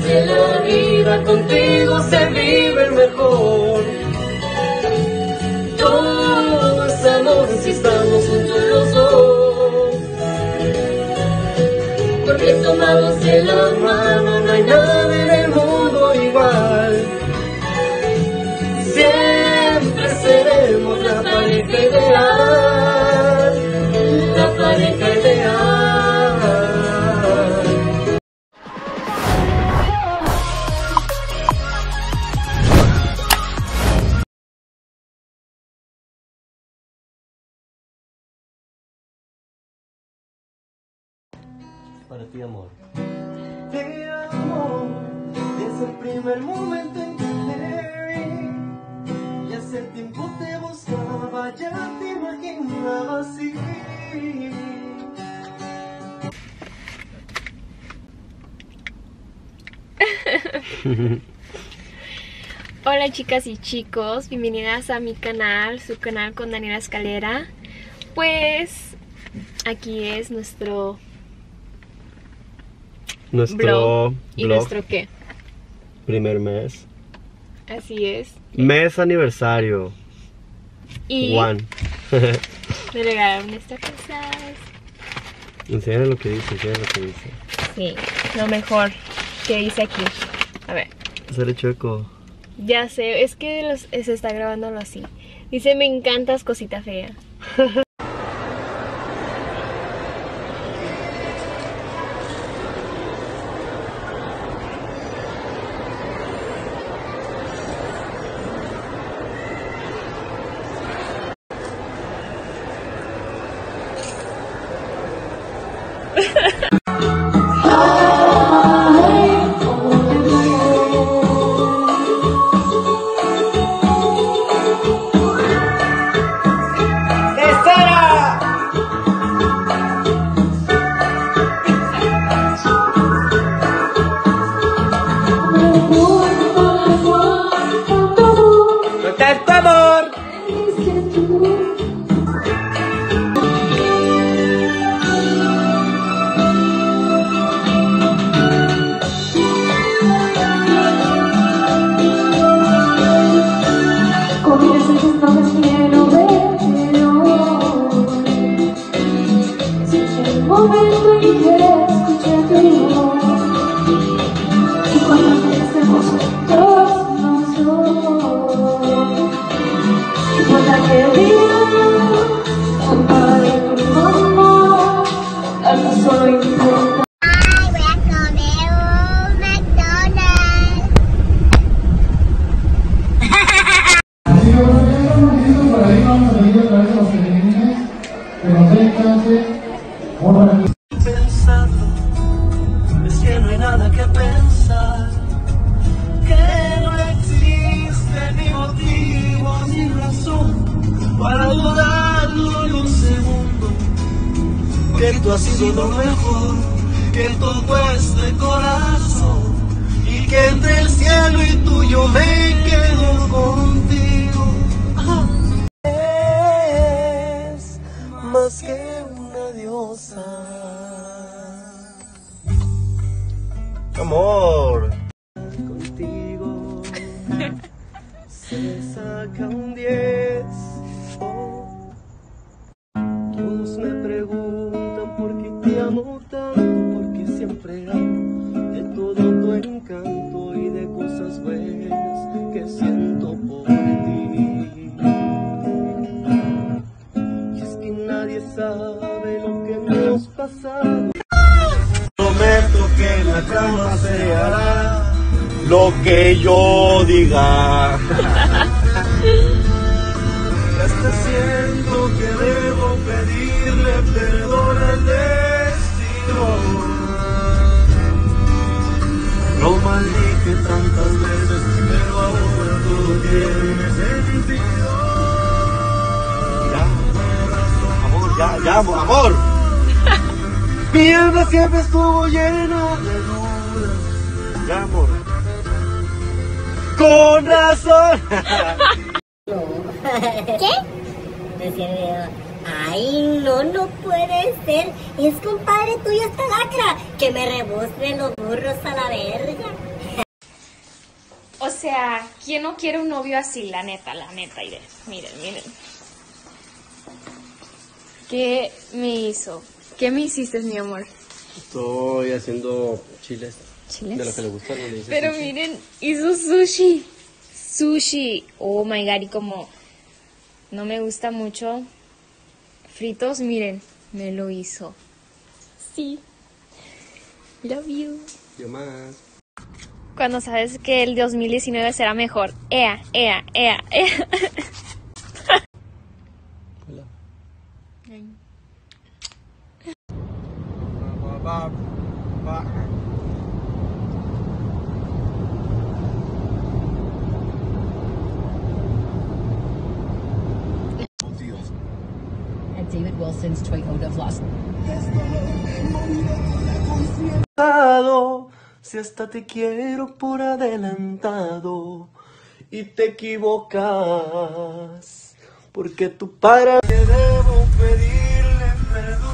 de la vida contigo se viven mejor. Todo es amor si estamos juntos los dos. Porque tomados de la mano no hay nada te vi. Y hace tiempo te buscaba, ya te imaginaba así. Hola chicas y chicos, bienvenidas a mi canal, su canal con Daniela Escalera. Pues aquí es nuestro Nuestro blog. ¿Y blog, nuestro qué? Primer mes. Así es. Mes aniversario. Y One. me regalaron estas cosas. enseña lo que dice, enseña lo que dice. Sí, lo mejor que dice aquí. A ver, Sale chueco. ya sé, es que los- se está grabándolo así. Dice, me encantas, cosita fea. de todo tu encanto y de cosas buenas que siento por ti. Y es que nadie sabe lo que hemos pasado. Prometo que en la cama se hará lo que yo diga. Hasta siento que maldije tantas veces, pero ahora todo tiene sentido. Ya, amor, ya, ya, amor, amor. Mi alma siempre estuvo llena de dudas. Ya, amor. Con razón. ¿Qué? Decía el video, ay, no, no puede ser. Es compadre tuyo esta lacra. Que me rebusquen los burros a la verga. Sea, ¿quién no quiere un novio así? La neta, la neta, miren, miren, miren. ¿Qué me hizo? ¿Qué me hiciste, mi amor? Estoy haciendo chiles. ¿Chiles? De lo que le gusta, le dice Pero sushi. miren, hizo sushi. Sushi. Oh my god, y como no me gusta mucho fritos, miren, me lo hizo. Sí. Love you. Yo más. Cuando sabes que el 2019 será mejor. Ea, ea, ea, ea. Hola. at David Wilson's Toyota of Los si hasta te quiero por adelantado y te equivocas, porque tu para debo pedirle perdón.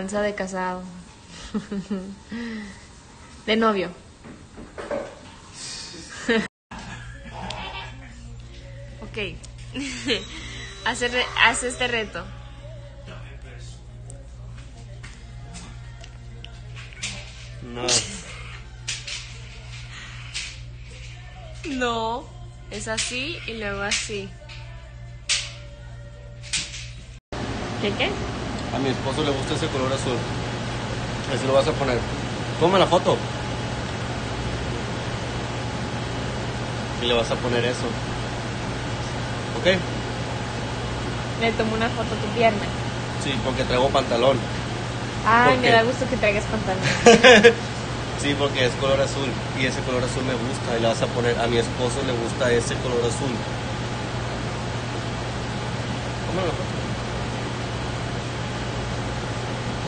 Panza de casado. De novio. ok. haz, haz este reto. No. No. Es así y luego así. ¿Qué qué? A mi esposo le gusta ese color azul. Así lo vas a poner. Toma la foto. Y le vas a poner eso. ¿Ok? Le tomo una foto a tu pierna. Sí, porque traigo pantalón. Ay, ¿Por me da gusto que traigas pantalón. Sí, porque es color azul. Y ese color azul me gusta. Y le vas a poner, a mi esposo le gusta ese color azul. Tómala la foto.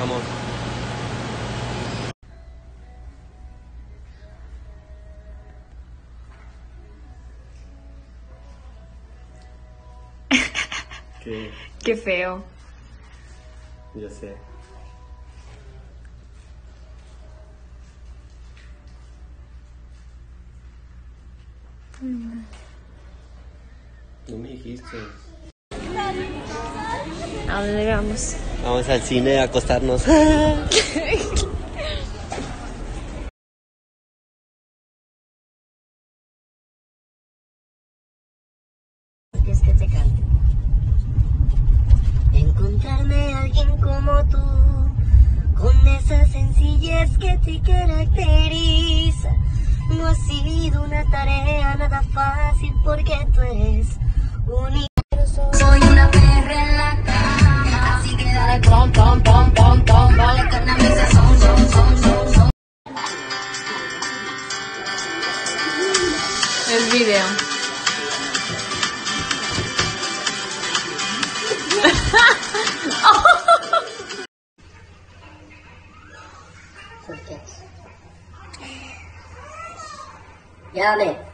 Amor. Que Qué feo. ya sé. No me dijiste. ¿A dónde vamos? Vamos al cine a acostarnos. es que te cante. Encontrarme a alguien como tú, con esa sencillez que te caracteriza. No ha sido una tarea nada fácil porque tú eres única. Son. El video. Llame. Te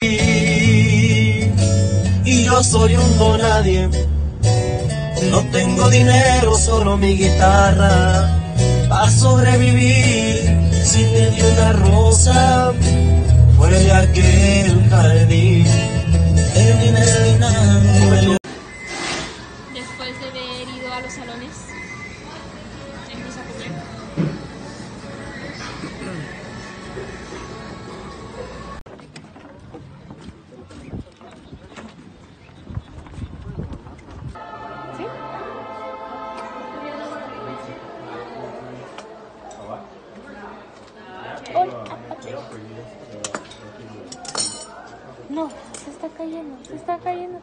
y yo soy un don nadie. No tengo dinero, solo mi guitarra. Para sobrevivir, si te di una rosa, fue de aquel jardín. Cayendo, se está cayendo.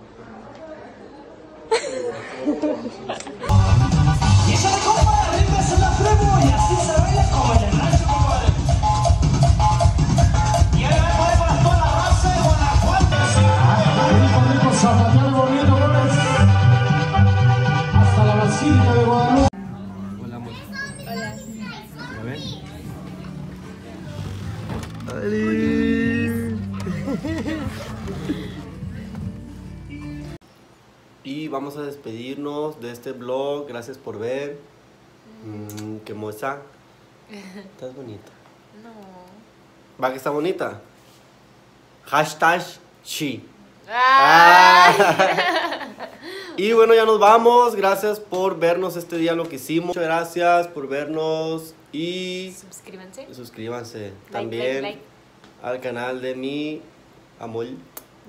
Y échale compadre, arriba es la fremo y así se baila como en el despedirnos de este vlog. Gracias por ver. Mm, qué moza. Estás bonita. No. ¿Va que está bonita? Hashtag she. Ah. Y bueno, ya nos vamos. Gracias por vernos este día lo que hicimos. Muchas gracias por vernos y Suscríbanse. suscríbanse Like, también like, like. al canal de mi amor.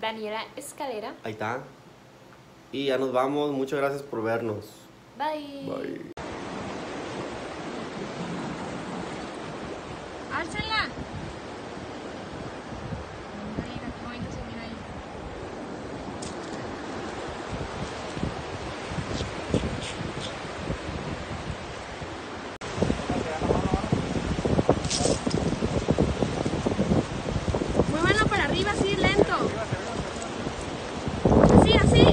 Daniela Escalera. Ahí está. Y ya nos vamos. Muchas gracias por vernos. Bye. Bye. Mira, qué bonito se mira ahí. Muévanlo para arriba, así, lento. Así, así.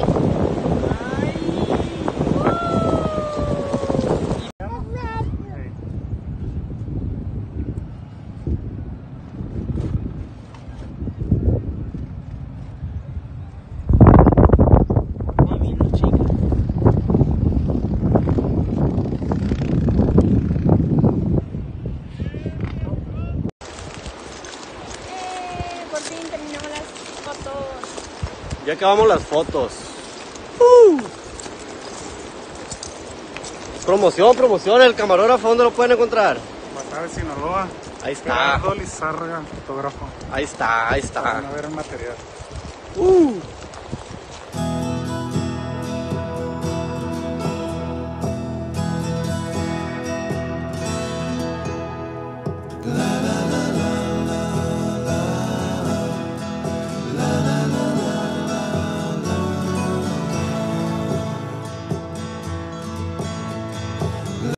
Eh, por fin terminamos las fotos. Ya acabamos las fotos. Uh. Promoción, promoción. El camarógrafo, ¿dónde lo pueden encontrar? Guasave, Sinaloa. Ahí está. Fotógrafo. Ahí está, ahí Van está. a ver el material. Uh.